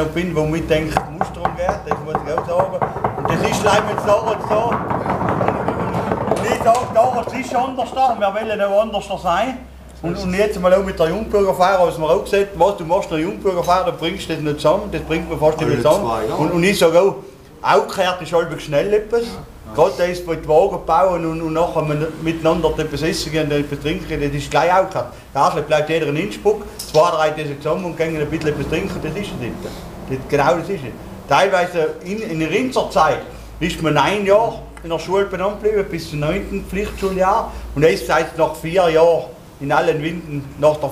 Ich bin, wo ich denke, Musterung geht, das muss ich auch sagen. Und das ist leider jetzt da und so. Und ich sage, da, es ist anders da wir wollen auch anders sein. Und, und jetzt mal auch mit der Jungbürgerfahrer, was wir auch gesagt was du machst der Jungbürgerfahrer, dann bringst du das nicht zusammen, das bringt man fast nicht Alle zusammen. zwei Jahre. Und, und ich sage auch, auch gehört ist halb schnell etwas. Gerade das, wo die Wagen bauen und, und nachher miteinander etwas essen gehen und etwas trinken, das ist gleich auch gehört. Erstens bleibt jeder in Innsbruck, zwei, drei Tage zusammen und gehen ein bisschen etwas trinken, das ist es nicht. Das, genau das ist es. Teilweise in, in der Rinzerzeit ist man ein Jahr in der Schule benannt geblieben, bis zum 9. Pflichtschuljahr. Und jetzt seit nach vier Jahren in allen Winden, nach der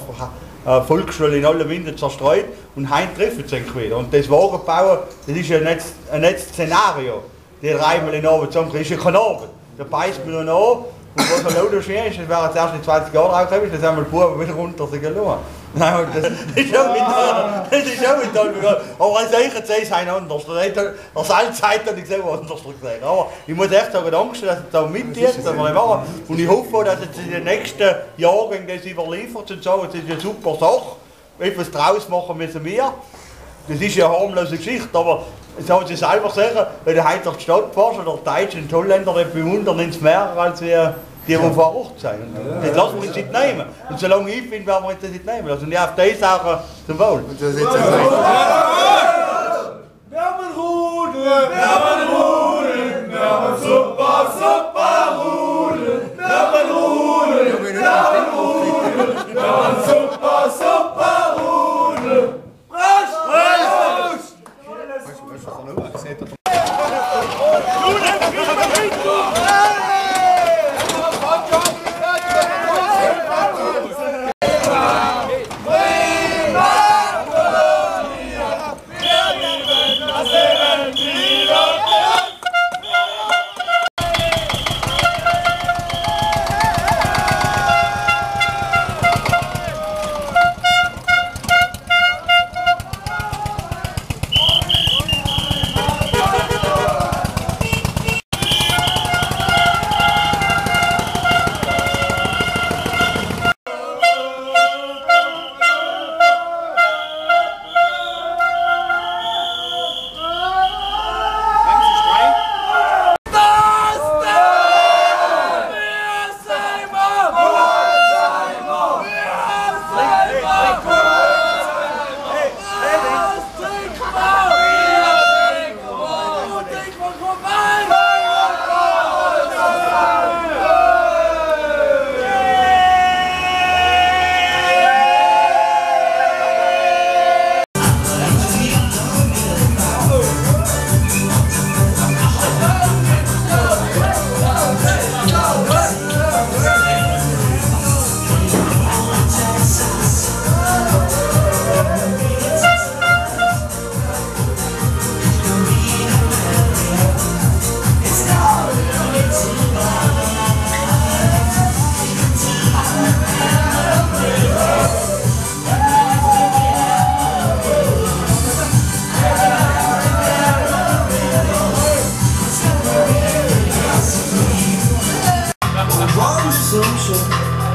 äh, Volksschule in allen Winden zerstreut. Und heute treffen sie sich wieder. Und das Wagenbauen, das ist ja ein nicht Szenario. Die dreimal in Abend zusammen, das ist ja kein Abend. Da beißt man noch an. Und was so lauter schwer ist, das wäre jetzt erst in 20 Jahren rausgekommen, das haben wir die Buben wieder runter sich gelassen. Nein, das ist schon mit das ist schon mit Aber als ich jetzt sehe, ist es anders. Das alte Zeit habe ich was anders gesehen. Aber ich muss echt sagen, danke, dass es da machen. Und ich hoffe, dass es in den nächsten Jahren das überliefert und so. Das ist eine super Sache. Etwas draus machen müssen wir. Das ist ja eine harmlose Geschichte, aber jetzt haben sie selber gesagt, wenn du heute durch die Stadt fährst oder die Deutschen und die Holländer, die bewundern uns mehr als wir die, die vor Ort sind. Und das lassen wir uns nicht nehmen. Und solange ich bin, werden wir uns das nicht nehmen lassen. Und ich auf die Sache zum Wohl.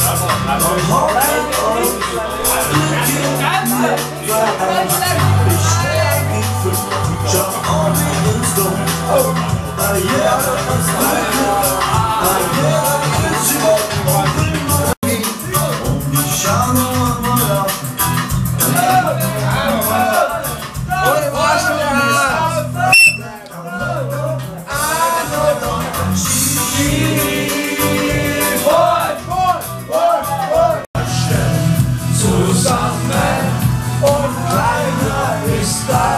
Zum Himmel und star.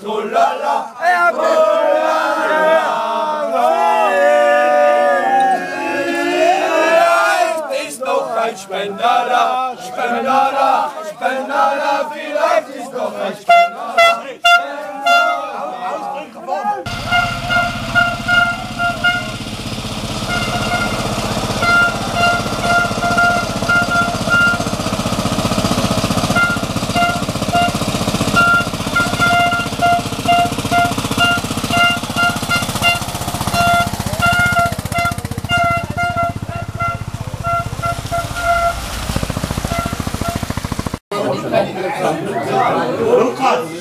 trop la la. القاضي